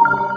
you